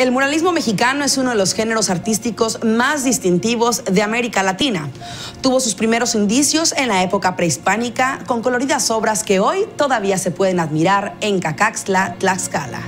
El muralismo mexicano es uno de los géneros artísticos más distintivos de América Latina. Tuvo sus primeros indicios en la época prehispánica con coloridas obras que hoy todavía se pueden admirar en Cacaxtla, Tlaxcala.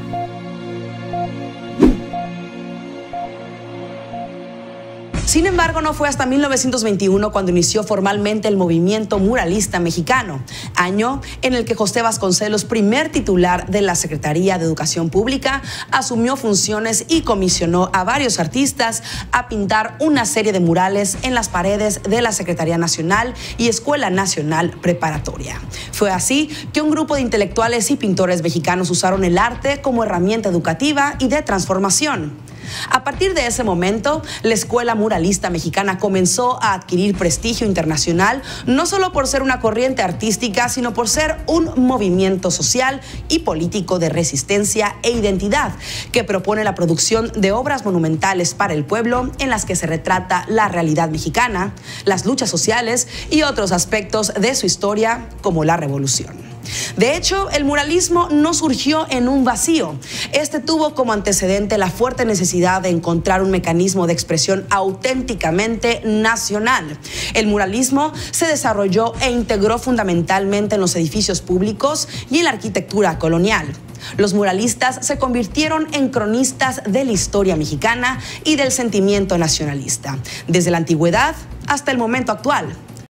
Sin embargo, no fue hasta 1921 cuando inició formalmente el movimiento muralista mexicano, año en el que José Vasconcelos, primer titular de la Secretaría de Educación Pública, asumió funciones y comisionó a varios artistas a pintar una serie de murales en las paredes de la Secretaría Nacional y Escuela Nacional Preparatoria. Fue así que un grupo de intelectuales y pintores mexicanos usaron el arte como herramienta educativa y de transformación. A partir de ese momento, la Escuela Muralista Mexicana comenzó a adquirir prestigio internacional, no solo por ser una corriente artística, sino por ser un movimiento social y político de resistencia e identidad, que propone la producción de obras monumentales para el pueblo en las que se retrata la realidad mexicana, las luchas sociales y otros aspectos de su historia, como la revolución. De hecho, el muralismo no surgió en un vacío. Este tuvo como antecedente la fuerte necesidad de encontrar un mecanismo de expresión auténticamente nacional. El muralismo se desarrolló e integró fundamentalmente en los edificios públicos y en la arquitectura colonial. Los muralistas se convirtieron en cronistas de la historia mexicana y del sentimiento nacionalista, desde la antigüedad hasta el momento actual.